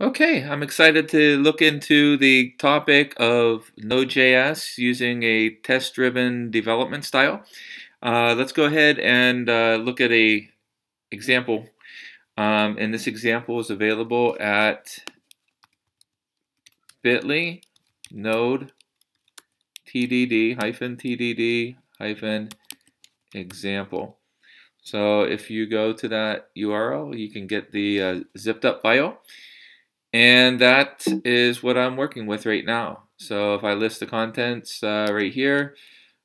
Okay, I'm excited to look into the topic of Node.js using a test-driven development style. Uh, let's go ahead and uh, look at a example. Um, and this example is available at bit.ly node tdd hyphen tdd hyphen example. So if you go to that URL, you can get the uh, zipped up file. And that is what I'm working with right now. So if I list the contents uh, right here,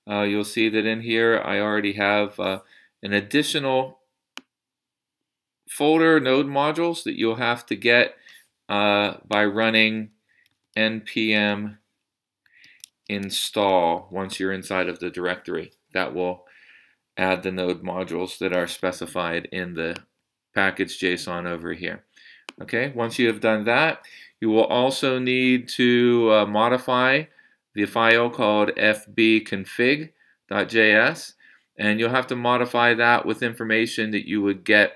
uh, you'll see that in here I already have uh, an additional folder node modules that you'll have to get uh, by running npm install once you're inside of the directory. That will add the node modules that are specified in the package JSON over here. Okay, once you have done that, you will also need to uh, modify the file called fbconfig.js and you'll have to modify that with information that you would get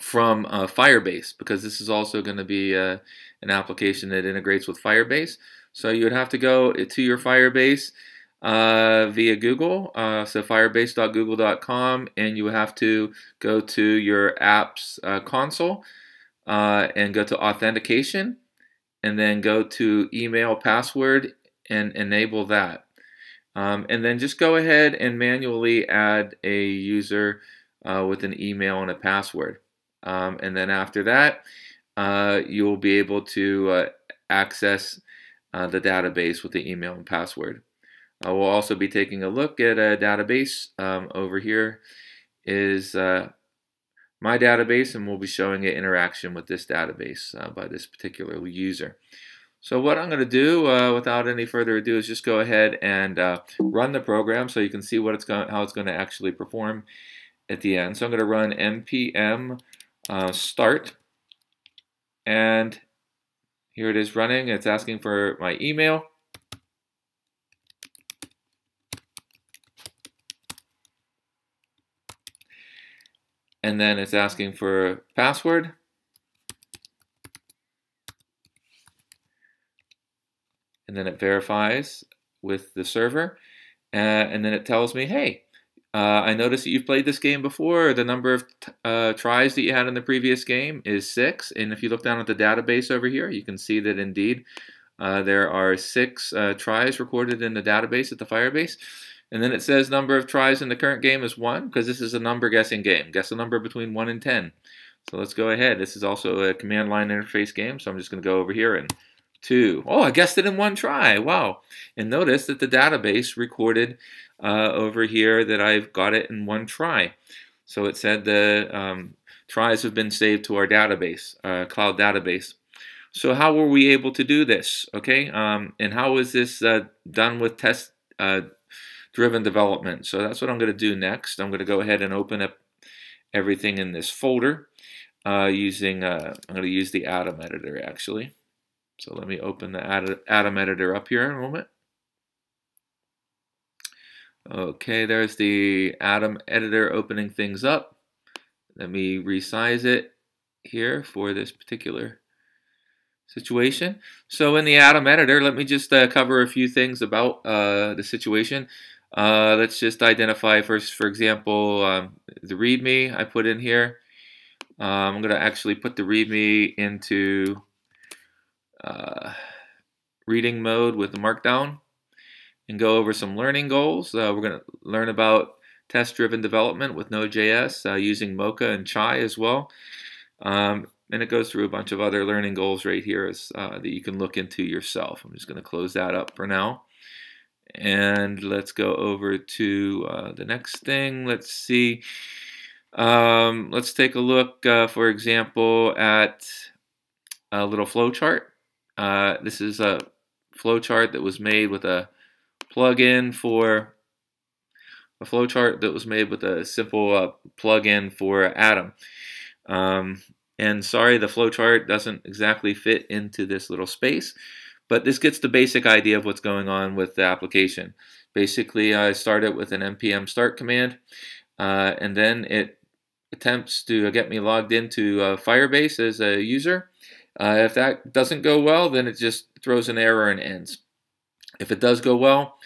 from uh, Firebase because this is also going to be uh, an application that integrates with Firebase. So you would have to go to your Firebase uh, via Google, uh, so firebase.google.com, and you have to go to your apps uh, console uh, and go to authentication and then go to email password and enable that. Um, and then just go ahead and manually add a user uh, with an email and a password. Um, and then after that, uh, you'll be able to uh, access uh, the database with the email and password. Uh, we'll also be taking a look at a database um, over here is my database and we'll be showing an interaction with this database uh, by this particular user. So what I'm going to do uh, without any further ado is just go ahead and uh, run the program so you can see what it's going, how it's going to actually perform at the end. So I'm going to run npm uh, start and here it is running. It's asking for my email. And then it's asking for password. And then it verifies with the server. Uh, and then it tells me, hey, uh, I noticed that you've played this game before. The number of uh, tries that you had in the previous game is six. And if you look down at the database over here, you can see that indeed uh, there are six uh, tries recorded in the database at the Firebase. And then it says number of tries in the current game is 1 because this is a number guessing game. Guess a number between 1 and 10. So let's go ahead. This is also a command line interface game, so I'm just going to go over here and 2. Oh, I guessed it in one try. Wow. And notice that the database recorded uh, over here that I've got it in one try. So it said the um, tries have been saved to our database, uh, cloud database. So how were we able to do this? Okay, um, and was this uh, done with test uh, driven development. So that's what I'm going to do next. I'm going to go ahead and open up everything in this folder uh, using, uh, I'm going to use the Atom editor actually. So let me open the Atom editor up here in a moment. Okay, there's the Atom editor opening things up. Let me resize it here for this particular situation. So in the Atom editor, let me just uh, cover a few things about uh, the situation. Uh, let's just identify first, for example, um, the README I put in here. Um, I'm going to actually put the README into uh, reading mode with the Markdown and go over some learning goals. Uh, we're going to learn about test-driven development with Node.js uh, using Mocha and Chai as well. Um, and it goes through a bunch of other learning goals right here uh, that you can look into yourself. I'm just going to close that up for now. And let's go over to uh, the next thing. Let's see. Um, let's take a look, uh, for example, at a little flowchart. Uh, this is a flowchart that was made with a plugin for a flowchart that was made with a simple uh, plugin for Atom. Um, and sorry, the flowchart doesn't exactly fit into this little space. But this gets the basic idea of what's going on with the application. Basically, I start it with an npm start command, uh, and then it attempts to get me logged into uh, Firebase as a user, Uh, if that doesn't go well, then it just throws an error and ends. If it does go well,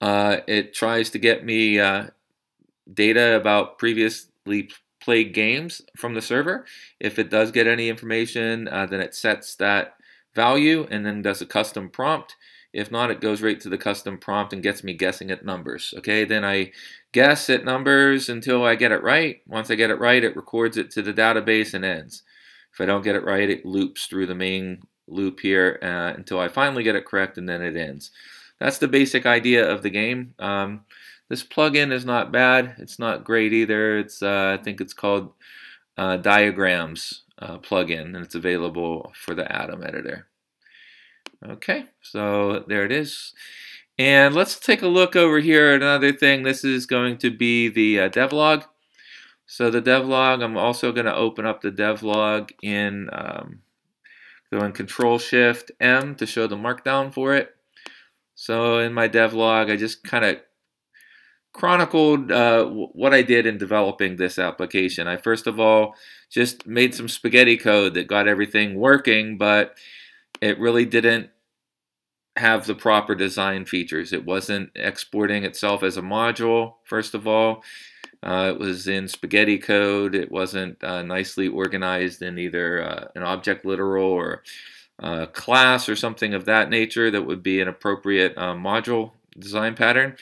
uh, it tries to get me uh, data about previously played games from the server. If it does get any information, uh, then it sets that value and then does a custom prompt. If not, it goes right to the custom prompt and gets me guessing at numbers. Okay, then I guess at numbers until I get it right. Once I get it right, it records it to the database and ends. If I don't get it right, it loops through the main loop here uh, until I finally get it correct and then it ends. That's the basic idea of the game. Um, this plugin is not bad. It's not great either. It's uh, I think it's called uh, Diagrams uh, plugin, and it's available for the Atom editor. Okay, so there it is. And let's take a look over here at another thing. This is going to be the uh, devlog. So the devlog, I'm also going to open up the devlog in um, Control Shift M to show the markdown for it. So in my devlog, I just kind of chronicled uh, what I did in developing this application. I first of all just made some spaghetti code that got everything working, but it really didn't have the proper design features. It wasn't exporting itself as a module, first of all. Uh, it was in spaghetti code. It wasn't uh, nicely organized in either uh, an object literal or uh, class or something of that nature that would be an appropriate uh, module design pattern.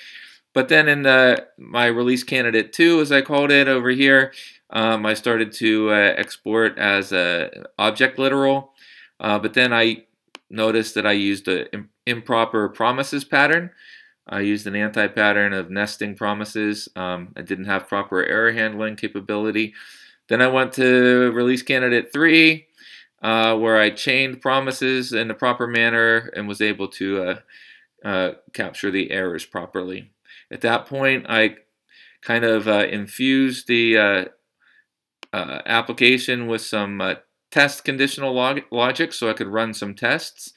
But then in the, my release candidate 2, as I called it over here, um, I started to uh, export as a object literal. Uh, but then I noticed that I used an improper promises pattern. I used an anti-pattern of nesting promises. Um, I didn't have proper error handling capability. Then I went to release candidate 3, uh, where I chained promises in the proper manner and was able to uh, uh, capture the errors properly. At that point, I kind of uh, infused the uh, uh, application with some uh, test conditional log logic so I could run some tests.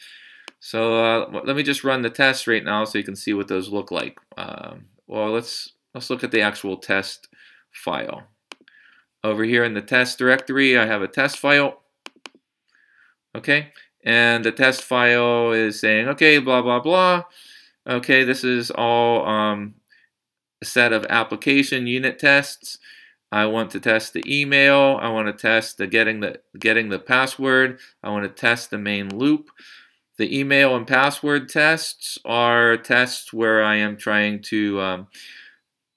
So uh, let me just run the tests right now so you can see what those look like. Um, well, let's let's look at the actual test file. Over here in the test directory, I have a test file. Okay, and the test file is saying, okay, blah, blah, blah. Okay, this is all um, a set of application unit tests. I want to test the email. I want to test the getting the getting the password. I want to test the main loop. The email and password tests are tests where I am trying to um,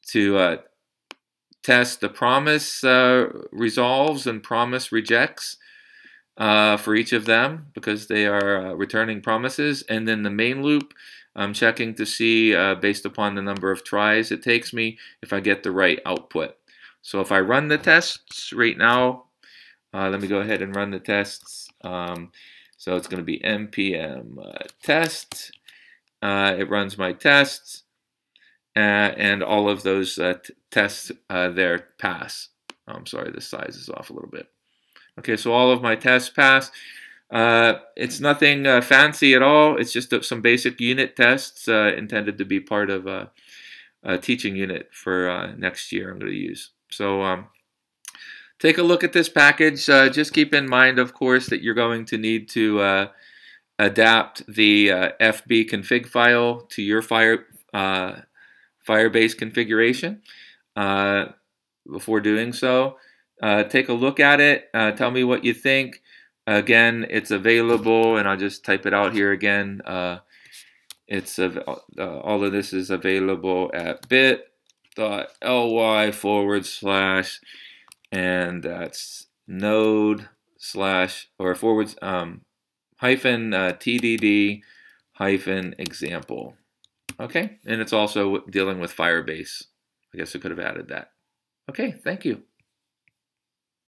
to uh, test the promise uh, resolves and promise rejects uh, for each of them because they are uh, returning promises. And then the main loop I'm checking to see, uh, based upon the number of tries it takes me, if I get the right output. So if I run the tests right now, uh, let me go ahead and run the tests. Um, so it's going to be npm uh, test. Uh, it runs my tests, uh, and all of those uh, tests there pass. I'm sorry, the size is off a little bit. Okay, so all of my tests pass. Uh, it's nothing uh, fancy at all. It's just some basic unit tests uh, intended to be part of a, a teaching unit for uh, next year I'm going to use. So um, take a look at this package. Uh, just keep in mind, of course, that you're going to need to uh, adapt the FB config file to your Fire Firebase configuration. before doing so, take a look at it. tell me what you think. Again, it's available, and I'll just type it out here again. Uh, it's uh, all of this is available at bit.ly forward slash, and that's node slash or forwards um, hyphen uh, tdd hyphen example. Okay, and it's also dealing with Firebase. I guess I could have added that. Okay, thank you.